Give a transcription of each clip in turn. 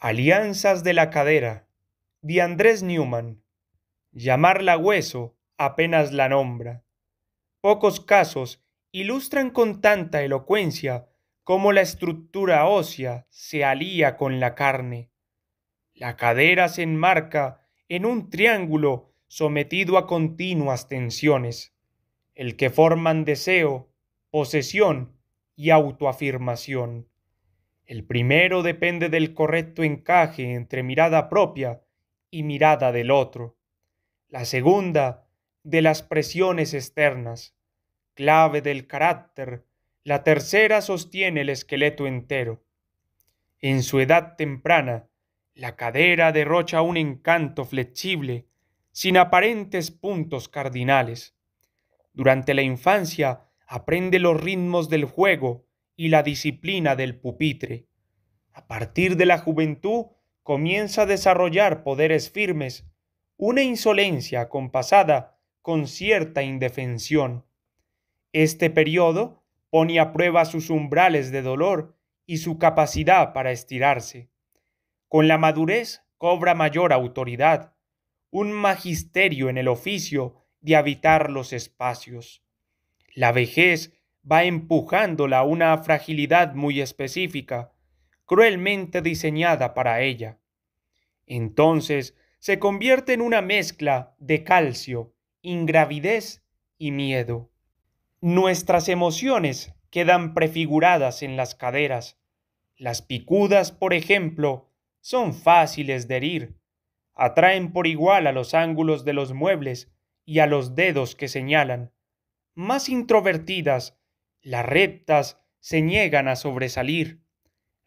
Alianzas de la cadera, de Andrés Newman. Llamarla hueso apenas la nombra. Pocos casos ilustran con tanta elocuencia cómo la estructura ósea se alía con la carne. La cadera se enmarca en un triángulo sometido a continuas tensiones, el que forman deseo, posesión y autoafirmación. El primero depende del correcto encaje entre mirada propia y mirada del otro. La segunda, de las presiones externas, clave del carácter. La tercera sostiene el esqueleto entero. En su edad temprana, la cadera derrocha un encanto flexible, sin aparentes puntos cardinales. Durante la infancia aprende los ritmos del juego y la disciplina del pupitre. A partir de la juventud comienza a desarrollar poderes firmes, una insolencia acompasada con cierta indefensión. Este periodo pone a prueba sus umbrales de dolor y su capacidad para estirarse. Con la madurez cobra mayor autoridad, un magisterio en el oficio de habitar los espacios. La vejez va empujándola a una fragilidad muy específica, cruelmente diseñada para ella. Entonces se convierte en una mezcla de calcio, ingravidez y miedo. Nuestras emociones quedan prefiguradas en las caderas. Las picudas, por ejemplo, son fáciles de herir. Atraen por igual a los ángulos de los muebles y a los dedos que señalan. Más introvertidas, las rectas se niegan a sobresalir,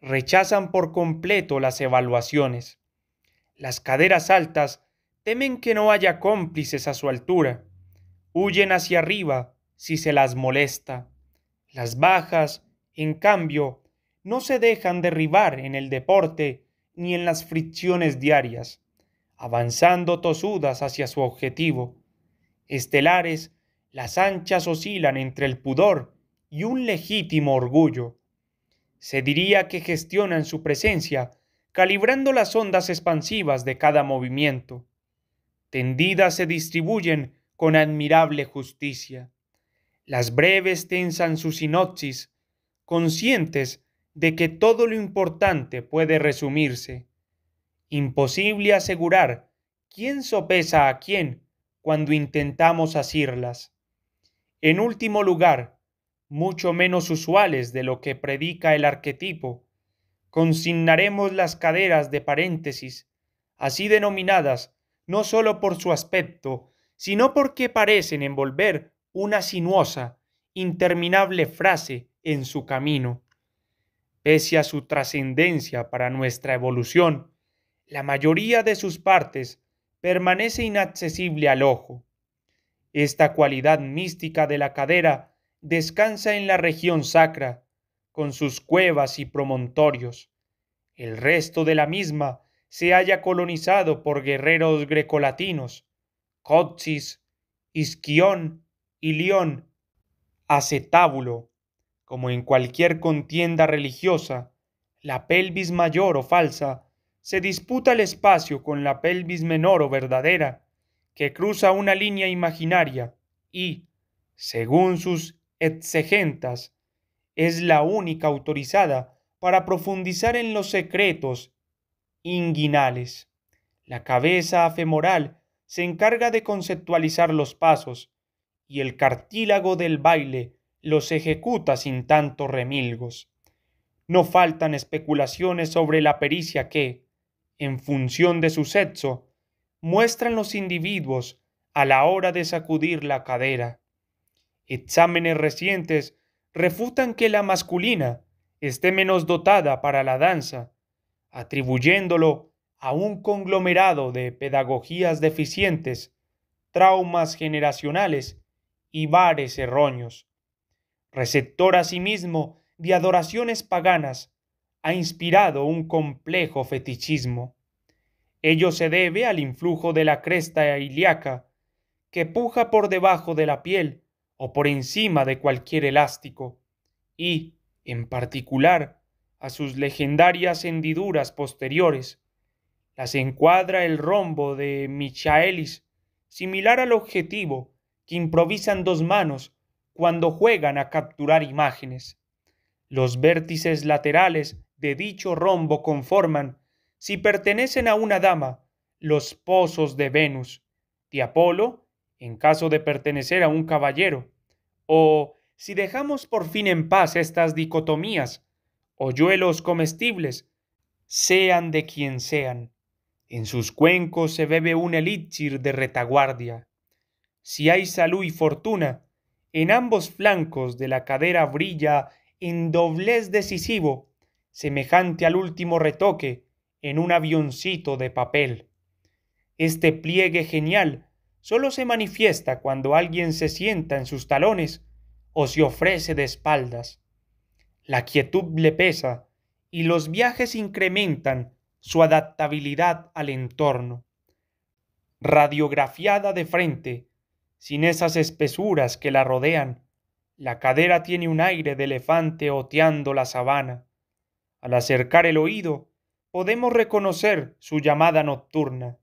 rechazan por completo las evaluaciones. Las caderas altas temen que no haya cómplices a su altura, huyen hacia arriba si se las molesta. Las bajas, en cambio, no se dejan derribar en el deporte ni en las fricciones diarias, avanzando tosudas hacia su objetivo. Estelares, las anchas oscilan entre el pudor y un legítimo orgullo. Se diría que gestionan su presencia, calibrando las ondas expansivas de cada movimiento. Tendidas se distribuyen con admirable justicia. Las breves tensan su sinopsis, conscientes de que todo lo importante puede resumirse. Imposible asegurar quién sopesa a quién cuando intentamos asirlas. En último lugar, mucho menos usuales de lo que predica el arquetipo, consignaremos las caderas de paréntesis, así denominadas no sólo por su aspecto, sino porque parecen envolver una sinuosa, interminable frase en su camino. Pese a su trascendencia para nuestra evolución, la mayoría de sus partes permanece inaccesible al ojo. Esta cualidad mística de la cadera descansa en la región sacra, con sus cuevas y promontorios. El resto de la misma se halla colonizado por guerreros grecolatinos, Cotsis, Isquión, Ilión, Acetábulo. Como en cualquier contienda religiosa, la pelvis mayor o falsa se disputa el espacio con la pelvis menor o verdadera, que cruza una línea imaginaria y, según sus exegentas, es la única autorizada para profundizar en los secretos inguinales. La cabeza femoral se encarga de conceptualizar los pasos y el cartílago del baile los ejecuta sin tantos remilgos. No faltan especulaciones sobre la pericia que, en función de su sexo, muestran los individuos a la hora de sacudir la cadera. Exámenes recientes refutan que la masculina esté menos dotada para la danza, atribuyéndolo a un conglomerado de pedagogías deficientes, traumas generacionales y bares erróneos. Receptor asimismo de adoraciones paganas, ha inspirado un complejo fetichismo. Ello se debe al influjo de la cresta ilíaca, que puja por debajo de la piel o por encima de cualquier elástico, y, en particular, a sus legendarias hendiduras posteriores. Las encuadra el rombo de Michaelis, similar al objetivo que improvisan dos manos cuando juegan a capturar imágenes. Los vértices laterales de dicho rombo conforman, si pertenecen a una dama, los pozos de Venus, de Apolo, en caso de pertenecer a un caballero, o si dejamos por fin en paz estas dicotomías, hoyuelos comestibles, sean de quien sean. En sus cuencos se bebe un elixir de retaguardia. Si hay salud y fortuna, en ambos flancos de la cadera brilla en doblez decisivo, semejante al último retoque en un avioncito de papel. Este pliegue genial solo se manifiesta cuando alguien se sienta en sus talones o se ofrece de espaldas. La quietud le pesa y los viajes incrementan su adaptabilidad al entorno. Radiografiada de frente, sin esas espesuras que la rodean, la cadera tiene un aire de elefante oteando la sabana. Al acercar el oído, podemos reconocer su llamada nocturna.